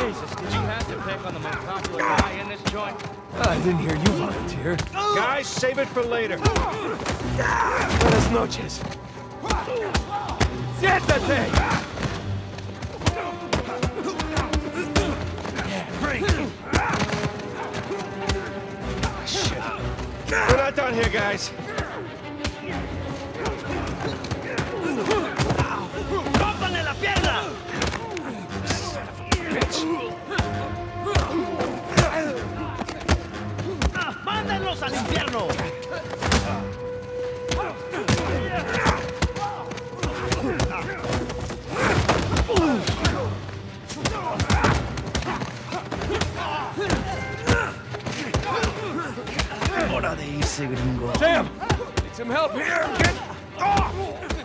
Jesus, did you have to pick on the most popular guy in this joint? I didn't hear you volunteer. Guys, save it for later. Buenas noches. Siéntate! We're not done here, guys. ¡Mándenlos al infierno! Sam! Need some help here? Get off!